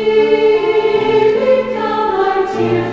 Ewigkeit, ihr